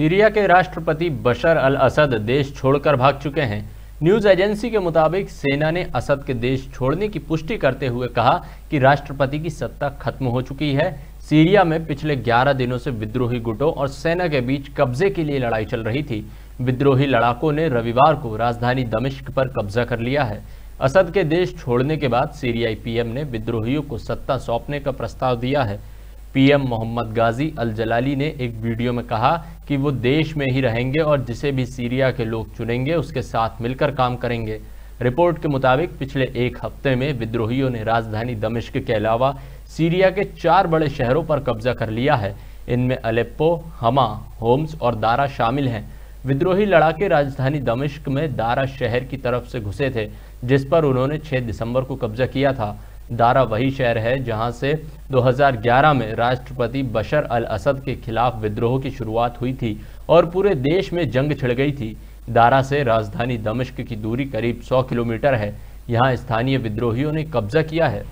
Syria के राष्ट्रपति बशर अल असद देश छोड़कर भाग चुके हैं। न्यूज़ एजेंसी के मुताबिक सेना ने असद के देश छोड़ने की पुष्टि करते हुए कहा कि राष्ट्रपति की सत्ता खत्म हो चुकी है। सीरिया में पिछले 11 दिनों से विद्रोही गुटों और सेना के बीच कब्जे के लिए लड़ाई चल रही थी। विद्रोही लड़ाकों ने रविवार को राजधानी दमिश्क पर कब्जा कर लिया है। असद के देश छोड़ने के बाद सीरियाई पीएम ने विद्रोहियों को सत्ता सौंपने का प्रस्ताव दिया है। पीएम मोहम्मद गाजी अल जलाली ने एक वीडियो में कहा कि वो देश में ही रहेंगे और जिसे भी सीरिया के लोग चुनेंगे, उसके साथ मिलकर काम करेंगे। रिपोर्ट के मुताबिक, पिछले एक हफ़्ते में विद्रोहियों ने राजधानी दमिश्क के अलावा सीरिया के चार बड़े शहरों पर कब्जा कर लिया है। इनमें अलेप्पो, हमा, होम्स और दारा शामिल हैं। विद्रोही लड़ाके राजधानी दमिश्क में दारा शहर की तरफ़ से घुसे थे, जिस पर उन्होंने 6 दिसंबर को कब्जा किया था। दारा वही शहर है जहाँ से 2011 में राष्ट्रपति बशर अल असद के खिलाफ विद्रोह की शुरुआत हुई थी और पूरे देश में जंग छिड़ गई थी। दारा से राजधानी दमिश्क की दूरी करीब 100 किलोमीटर है। यहाँ स्थानीय विद्रोहियों ने कब्जा किया है।